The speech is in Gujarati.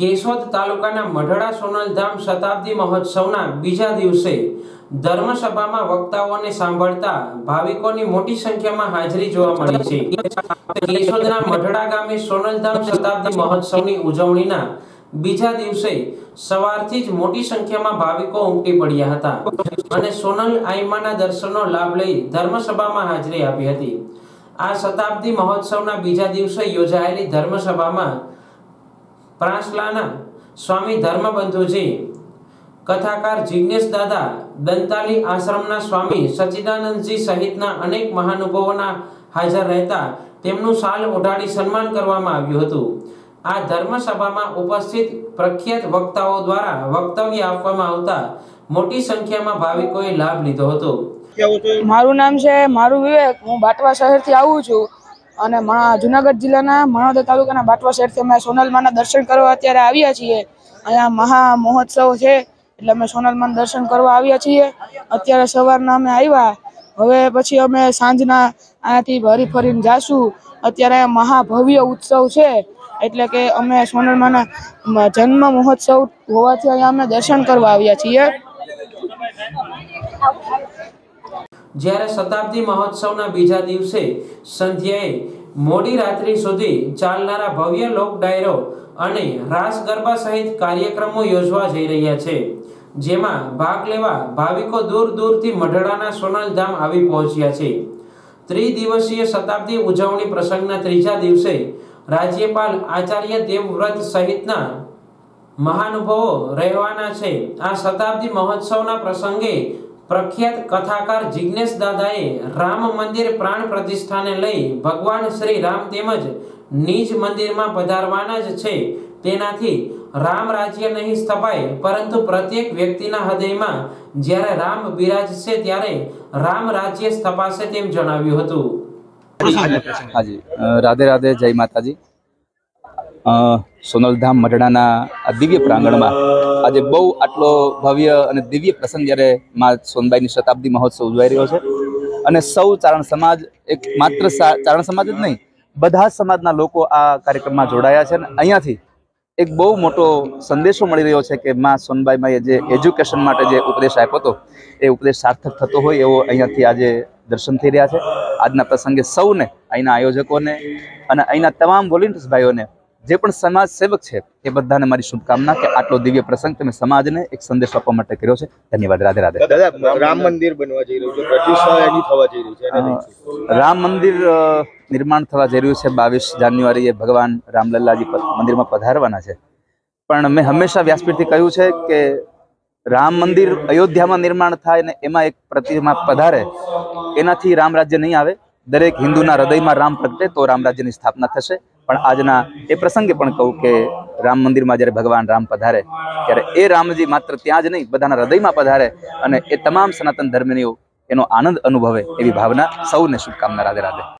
કેશોદ તાલુકાના મઢડા સોનલધામ શતાબ્દી મહોત્સવના બીજા દિવસે ધર્મસભામાં વક્તાઓને સાંભળતા ભાવિકોની મોટી સંખ્યામાં હાજરી જોવા મળી છે. કેશોદના મઢડા ગામે સોનલધામ શતાબ્દી મહોત્સવની ઉજવણીના બીજા દિવસે સવારથી જ મોટી સંખ્યામાં ભાવિકો ઉમટી પડ્યા હતા અને સોનલ આઈમાના દર્શનનો લાભ લઈ ધર્મસભામાં હાજરી આપી હતી. આ શતાબ્દી મહોત્સવના બીજા દિવસે યોજાયેલી ધર્મસભામાં પ્રાસલાના સ્વામી ધર્મબંધુજી, કથાકાર જિજ્ઞેશ દાદા, દંતાલી આશ્રમના સ્વામી સચ્ચિદાનંદજી સહિતના અનેક મહાનુભાવોના હાજર રહેતા તેમનું શાલ ઓઢાડી સન્માન કરવામાં આવ્યું હતું. આ ધર્મસભામાં ઉપસ્થિત પ્રખ્યાત વક્તાઓ દ્વારા વક્તવ્ય આપવામાં આવતા મોટી સંખ્યામાં ભાવિકોએ લાભ લીધો હતો. મારું નામ છે મારું વિવેક. હું બાટવા શહેરથી આવું છું. અને જુનાગઢ જિલ્લાના મણોદર તાલુકાના બાટવા શહેરથી અમે સોનલમાના દર્શન કરવા અત્યારે આવ્યા છીએ. અહીંયા મહા મહોત્સવ છે, એટલે અમે સોનલમાના દર્શન કરવા આવ્યા છીએ. અત્યારે સવારના અમે આવ્યા. હવે પછી અમે સાંજના અહીંયાથી હરી ફરીને જાશું. અત્યારે મહાભવ્ય ઉત્સવ છે, એટલે કે અમે સોનલમાના જન્મ મહોત્સવ હોવાથી અહીંયા અમે દર્શન કરવા આવ્યા છીએ. જ્યારે શતાબ્દી મહોત્સવના બીજા દિવસે સંધ્યાએ મોડી રાત્રિ સુધી ચાલનારા ભવ્ય લોક ડાયરો અને રાસ ગરબા સહિત કાર્યક્રમો યોજવા જઈ રહ્યા છે, જેમાં ભાગ લેવા ભાવિકો દૂર દૂરથી મઢડાના સોનલધામ આવી પહોંચ્યા છે. ત્રિદિવસીય શતાબ્દી ઉજવણી પ્રસંગના ત્રીજા દિવસે રાજ્યપાલ આચાર્ય દેવવ્રત સહિતના મહાનુભાવો રહેવાના છે. આ શતાબ્દી મહોત્સવના પ્રસંગે પ્રખ્યાત કથાકાર જિજ્ઞેશ દાદાએ રામ મંદિર પ્રાણ પ્રતિષ્ઠાને લઈ ભગવાન શ્રી રામ તેમજ નિજ મંદિરમાં પધારવાના જ છે. તેનાથી રામ રાજ્ય નહીં સ્થપાય, પરંતુ પ્રત્યેક વ્યક્તિના હૃદયમાં જ્યારે રામ બિરાજશે ત્યારે રામ રાજ્ય સ્થપાશે તેમ જણાવ્યું હતું. રાધે રાધે જય માતાજી. સોનલધામ મઢડાના દિવ્ય પ્રાંગણમાં આજે બહુ આટલો ભવ્ય અને દિવ્ય પ્રસંગ જ્યારે મા સોનબાઈની શતાબ્દી મહોત્સવ ઉજવાઈ રહ્યો છે. અને સૌ ચારણ સમાજ એક માત્ર ચારણ સમાજ જ નહીં, બધા સમાજના લોકો આ કાર્યક્રમમાં જોડાયા છે અને અહીંયાથી એક બહુ મોટો સંદેશો મળી રહ્યો છે કે માં સોનબાઈમાં જે એજ્યુકેશન માટે જે ઉપદેશ આપ્યો હતો, એ ઉપદેશ સાર્થક થતો હોય એવો અહીંયાથી આજે દર્શન થઈ રહ્યા છે. આજના પ્રસંગે સૌને, અહીંના આયોજકોને અને અહીંના તમામ વોલેન્ટિયર્સ ભાઈઓને જે પણ સમાજ સેવક છે એ બધાને મારી શુભકામના કે આટલો દિવ્ય પ્રસંગ તમે સમાજને એક સંદેશ આપવા માટે કર્યો છે. ધન્યવાદ રાધે રાધે. દાદા રામ મંદિર બનવા જઈ રહ્યું છે પ્રતિષ્ઠા એની થવા જઈ રહી છે એને લઈને શું? રામ મંદિર નિર્માણ થવા જઈ રહ્યું છે. બાવીસ જાન્યુઆરીએ ભગવાન રામલલ્લાજી મંદિરમાં પધારવાના છે. પણ મેં હંમેશા વ્યાસપીઠથી કહ્યું છે કે રામ મંદિર અયોધ્યામાં નિર્માણ થાય ને એમાં એક પ્રતિમા પધારે એનાથી રામ રાજ્ય નહીં આવે. દરેક હિન્દુના હૃદયમાં રામ પ્રગટે તો રામ રાજ્યની સ્થાપના થશે. પણ આજના એ પ્રસંગે પણ કહું કે રામ મંદિરમાં જ્યારે ભગવાન રામ પધારે, ત્યારે એ રામજી માત્ર ત્યાં જ નહીં, બધાના હૃદયમાં પધારે અને એ તમામ સનાતન ધર્મીઓ એનો આનંદ અનુભવે એવી ભાવના સૌને શુભકામના રાધે રાધે.